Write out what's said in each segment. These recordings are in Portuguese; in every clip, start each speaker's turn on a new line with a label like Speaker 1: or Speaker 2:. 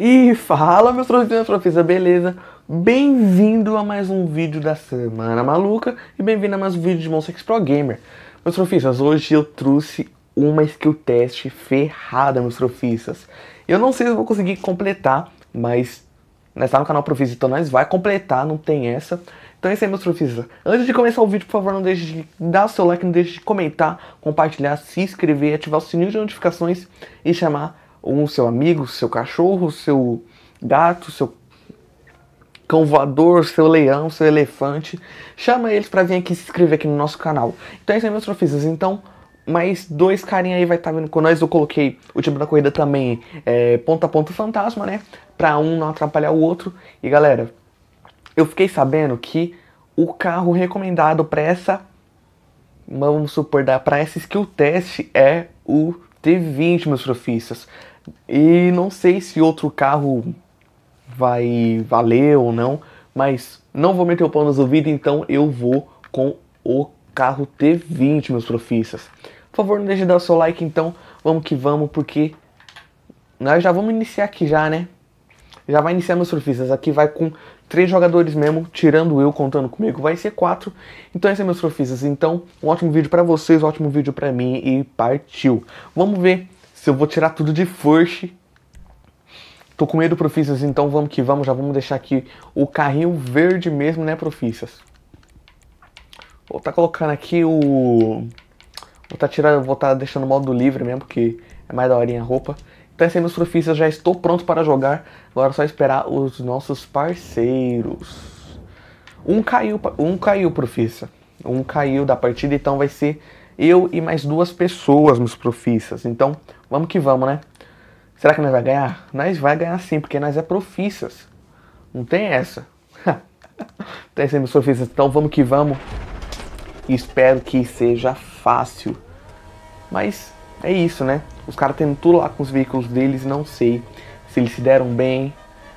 Speaker 1: E fala meus professores, beleza? Bem-vindo a mais um vídeo da Semana Maluca e bem-vindo a mais um vídeo de Monster X Pro Gamer. Meus professores, hoje eu trouxe uma skill test ferrada, meus professores. Eu não sei se eu vou conseguir completar, mas nós tá no canal Profissa, então nós vai completar, não tem essa. Então é isso aí, meus professores. Antes de começar o vídeo, por favor, não deixe de dar o seu like, não deixe de comentar, compartilhar, se inscrever, ativar o sininho de notificações e chamar um seu amigo, seu cachorro, seu gato, seu cão voador, seu leão, seu elefante. Chama eles para vir aqui se inscrever aqui no nosso canal. Então é isso aí, meus profisas. Então, mais dois carinha aí vai estar tá vindo com nós. Eu coloquei o time da corrida também é, ponta a ponta fantasma, né? Pra um não atrapalhar o outro. E galera, eu fiquei sabendo que o carro recomendado para essa, vamos supor, para essa skill test é o T20, meus profissas. E não sei se outro carro vai valer ou não, mas não vou meter o pau nos ouvidos, então eu vou com o carro T20, meus profissas. Por favor, não deixe de dar o seu like, então vamos que vamos, porque nós já vamos iniciar aqui já, né? Já vai iniciar meus profissas. Aqui vai com três jogadores mesmo, tirando eu, contando comigo, vai ser quatro. Então esse é meus profissas. Então, um ótimo vídeo para vocês, um ótimo vídeo para mim e partiu. Vamos ver se eu vou tirar tudo de force. Tô com medo, profissas, então vamos que vamos. Já vamos deixar aqui o carrinho verde mesmo, né, profissas? Vou tá colocando aqui o... Vou tá tirando, vou tá deixando o modo livre mesmo, porque é mais daorinha a roupa. Então assim, meus profissas, já estou pronto para jogar. Agora é só esperar os nossos parceiros. Um caiu, um caiu, profissa. Um caiu da partida, então vai ser eu e mais duas pessoas, meus profissas. Então, vamos que vamos, né? Será que nós vai ganhar? Nós vai ganhar sim, porque nós é profissas. Não tem essa. essa, meus profissas. Então, vamos que vamos. espero que seja fácil. Mas é isso, né? Os caras tendo tudo lá com os veículos deles, não sei se eles se deram bem.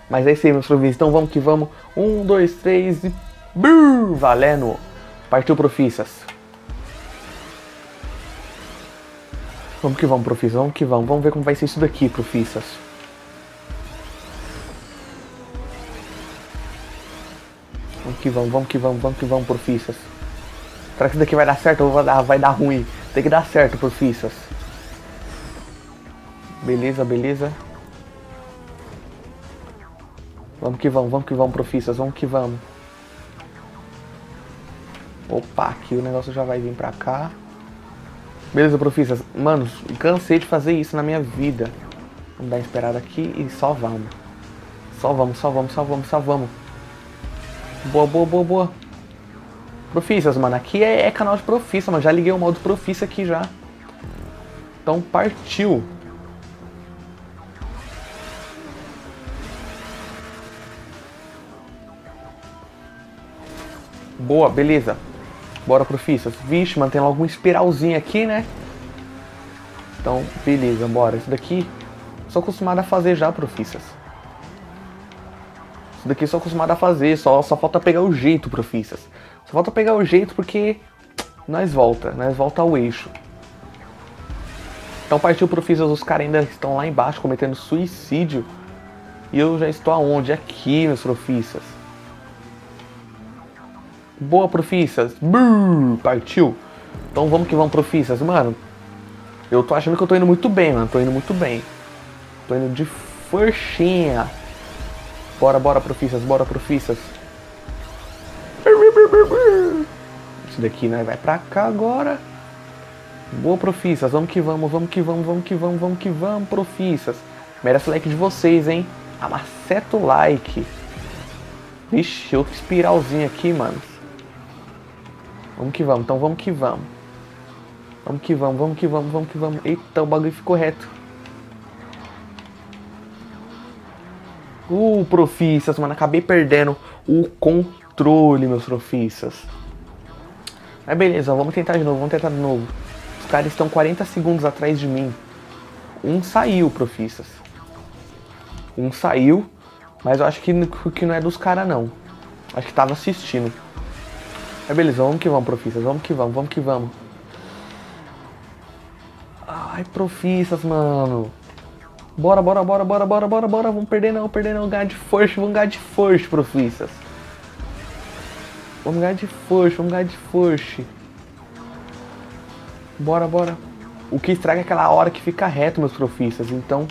Speaker 1: Mas é isso aí, meus províncios. Então vamos que vamos. Um, dois, três e. Brrr, valendo! Partiu, profissas. Vamos que vamos, profissas. Vamos que vamos. Vamos ver como vai ser isso daqui, profissas. Vamos que vamos, vamos que vamos, vamos que vamos, profissas. Será que isso daqui vai dar certo ou vai dar, vai dar ruim? Tem que dar certo, profissas. Beleza, beleza. Vamos que vamos, vamos que vamos, profissas, vamos que vamos. Opa, aqui o negócio já vai vir pra cá. Beleza, profissas. Mano, cansei de fazer isso na minha vida. Vamos dar uma esperada aqui e só vamos. Só vamos, só vamos, só vamos, só vamos. Boa, boa, boa, boa. Profissas, mano. Aqui é, é canal de profissa, mano. Já liguei o modo profissa aqui já. Então partiu. Boa, beleza. Bora pro Fissas. Vixe, mantém logo um espiralzinho aqui, né? Então, beleza, bora. Isso daqui, sou acostumado a fazer já, Profissas. Isso daqui sou acostumado a fazer, só, só falta pegar o jeito, Profissas. Só falta pegar o jeito porque nós volta, nós volta ao eixo. Então partiu Profissas, os caras ainda estão lá embaixo cometendo suicídio. E eu já estou aonde? Aqui, meus Profissas. Boa, Profissas. Partiu. Então vamos que vamos, Profissas. Mano, eu tô achando que eu tô indo muito bem, mano. Tô indo muito bem. Tô indo de forchinha. Bora, bora, Profissas. Bora, Profissas. Esse daqui, né? Vai pra cá agora. Boa, Profissas. Vamos que vamos, vamos que vamos, vamos que vamos, vamos que vamos, Profissas. Merece like de vocês, hein? Amaceta o like. Vixe, outro espiralzinho aqui, mano. Vamos que vamos, então vamos que vamos. Vamos que vamos, vamos que vamos, vamos que vamos. Eita, o bagulho ficou reto. Uh, profissas, mano. Acabei perdendo o controle, meus profissas. Mas beleza, vamos tentar de novo, vamos tentar de novo. Os caras estão 40 segundos atrás de mim. Um saiu, profissas. Um saiu. Mas eu acho que, que não é dos caras, não. Acho que tava assistindo. Mas beleza, vamos que vamos, profissas. Vamos que vamos, vamos que vamos. Ai, profissas, mano. Bora, bora, bora, bora, bora, bora, bora. Vamos perder não, perder não. Ganhar de força, vamos ganhar de força, profissas. Vamos ganhar de força, vamos ganhar de força. Bora, bora. O que estraga é aquela hora que fica reto, meus profissas. Então,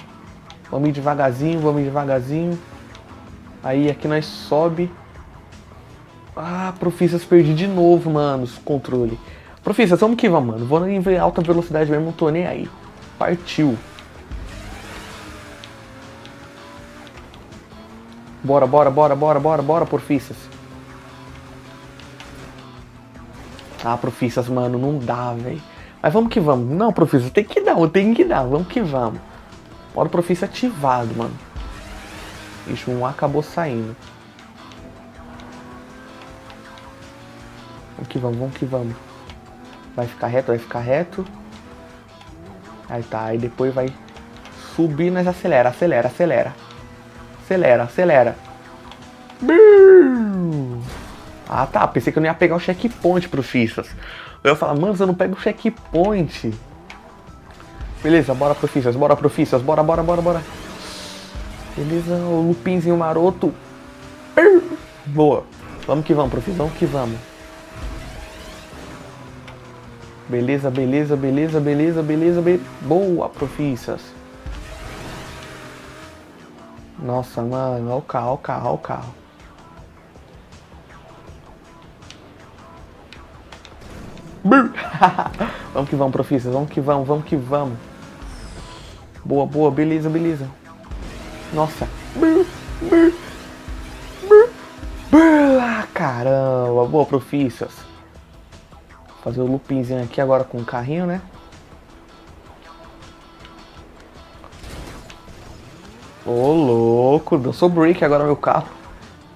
Speaker 1: vamos ir devagarzinho, vamos ir devagarzinho. Aí aqui nós sobe. Ah, profissas, perdi de novo, mano, os controle. Profissas, vamos que vamos, mano. Vou em alta velocidade mesmo, não tô nem aí. Partiu. Bora, bora, bora, bora, bora, bora, profissas. Ah, profissas, mano, não dá, velho. Mas vamos que vamos. Não, profissas, tem que dar, tem que dar, vamos que vamos. Bora, profissa ativado, mano. Ixi, um acabou saindo. Vamos que vamos, vamos que vamos. Vai ficar reto, vai ficar reto. Aí tá, aí depois vai subir, mas acelera, acelera, acelera. Acelera, acelera. Ah tá, pensei que eu não ia pegar o checkpoint pro Fissas. Eu ia falar, mano, você não pega o checkpoint. Beleza, bora pro Fissas, bora pro Fissas, bora, bora, bora, bora. Beleza, o lupinzinho maroto. Boa. Vamos que vamos, Profis, vamos que vamos. Beleza, beleza, beleza, beleza, beleza, be... Boa, Profissas. Nossa, mano, olha o carro, olha o carro, olha o carro. vamos que vamos, Profissas, vamos que vamos, vamos que vamos. Boa, boa, beleza, beleza. Nossa. Ah, caramba, boa, Profissas. Fazer o loopingzinho aqui agora com o carrinho, né? Ô, louco, dançou break agora meu carro.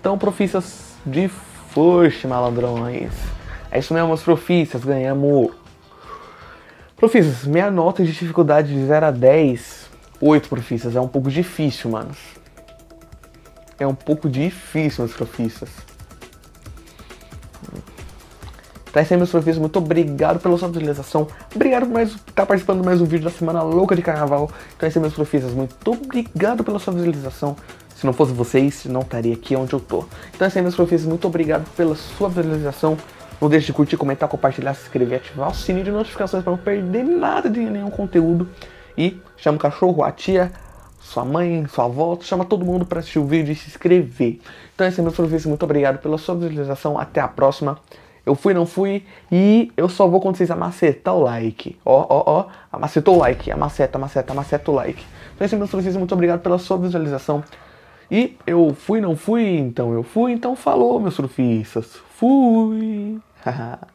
Speaker 1: Então, profissas de força, malandrões. É isso mesmo, meus profissas, ganhamos. Profissas, minha nota de dificuldade de 0 a 10, 8 profissas. É um pouco difícil, manos. É um pouco difícil, meus profissas. É isso aí, meus professores. Muito obrigado pela sua visualização. Obrigado por estar tá participando de mais um vídeo da Semana Louca de Carnaval. Então é isso aí, meus professores. Muito obrigado pela sua visualização. Se não fosse vocês, não estaria aqui onde eu tô. Então é isso aí, meus professores. Muito obrigado pela sua visualização. Não deixe de curtir, comentar, compartilhar, se inscrever, ativar o sininho de notificações para não perder nada de nenhum conteúdo. E chama o cachorro, a tia, sua mãe, sua avó, chama todo mundo para assistir o vídeo e se inscrever. Então é isso aí, meus professores. Muito obrigado pela sua visualização. Até a próxima. Eu fui, não fui. E eu só vou quando vocês amacetar o like. Ó, ó, ó. Amacetou o like. Amaceta, amaceta, amaceta o like. Então é isso, meus vocês. Muito obrigado pela sua visualização. E eu fui, não fui, então eu fui, então falou, meus surfistas. Fui.